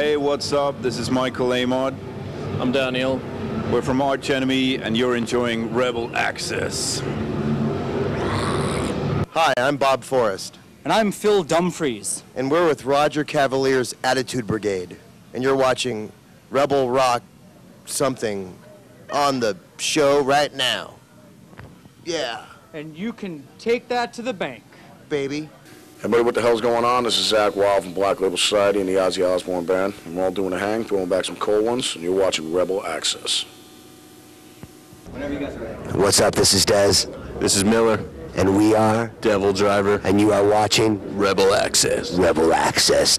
Hey, what's up? This is Michael Amott. I'm Daniel. We're from Arch Enemy, and you're enjoying Rebel Access. Hi, I'm Bob Forrest, And I'm Phil Dumfries. and we're with Roger Cavalier's Attitude Brigade, and you're watching Rebel Rock something on the show right now. Yeah, And you can take that to the bank. baby. Everybody, what the hell's going on? This is Zakk Wylde from Black Label Society and the Ozzy Osbourne Band. And we're all doing a hang, throwing back some cold ones, and you're watching Rebel Access. What's up? This is Dez. This is Miller, And we are, Devil Driver, and you are watching Rebel Access. Rebel Access.